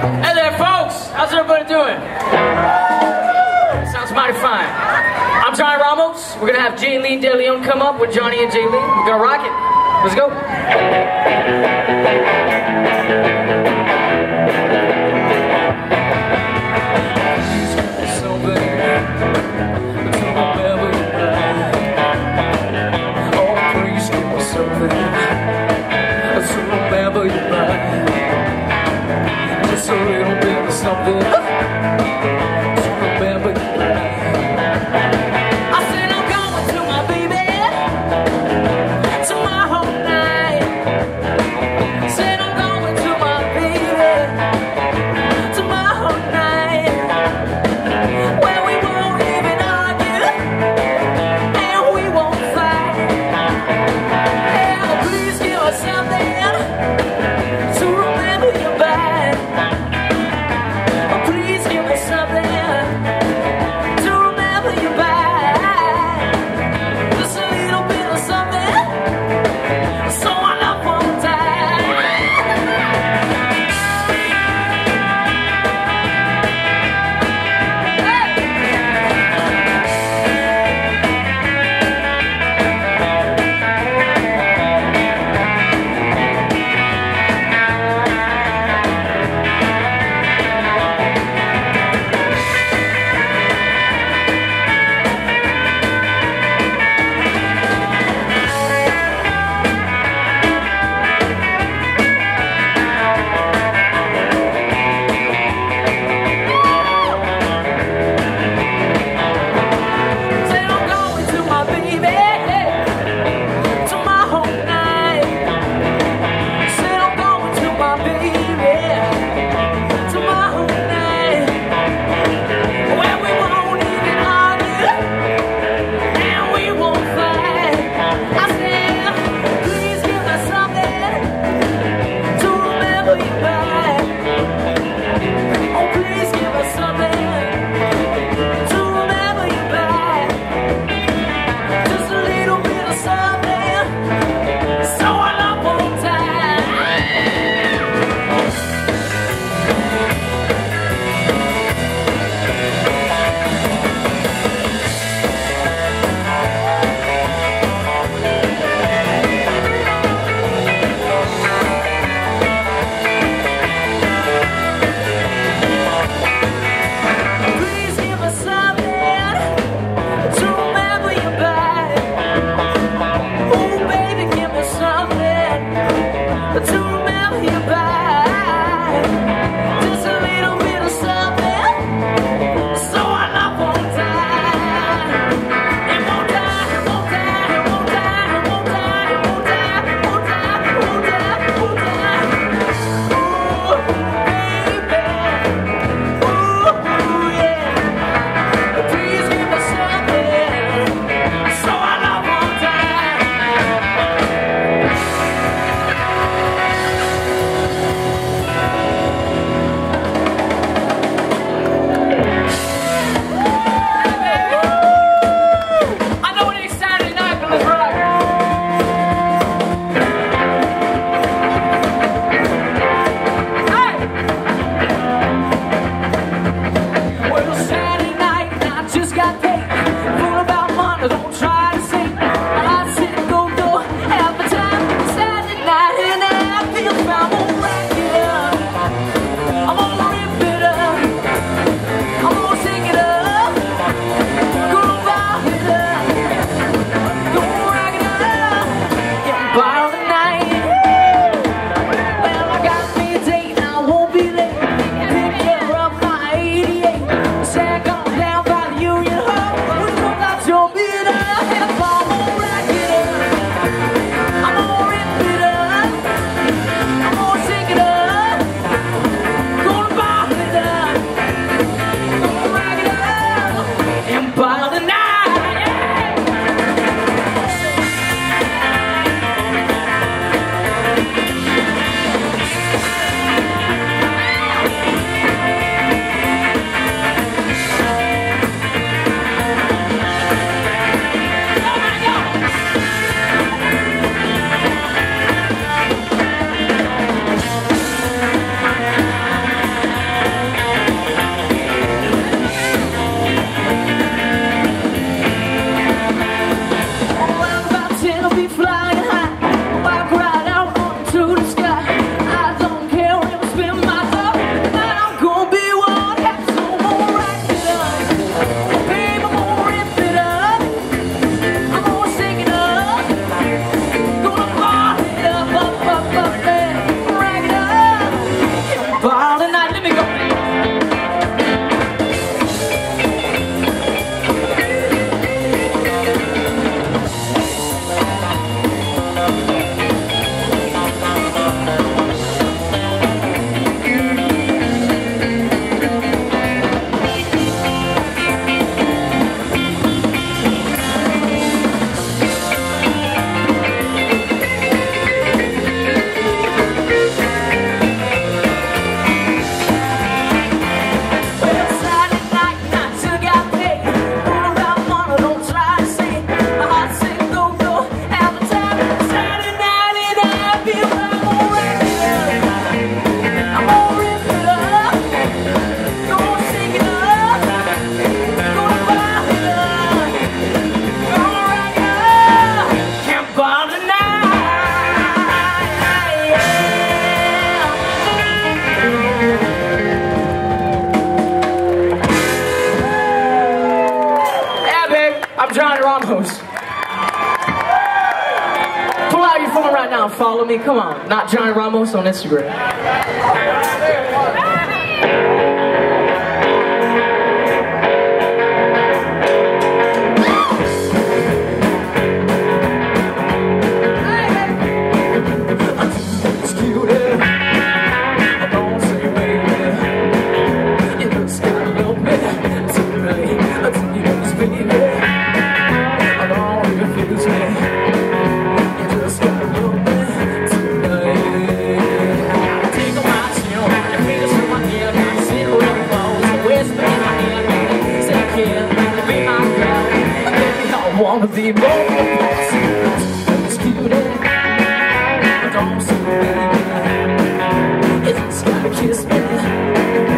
Hey there, folks! How's everybody doing? Sounds mighty fine. I'm Johnny Ramos. We're gonna have Jaalene DeLeon come up with Johnny and Jaalene. We're gonna rock it. Let's go. Ramos. Pull out your phone right now and follow me. Come on. Not Johnny Ramos on Instagram. You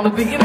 I wanna be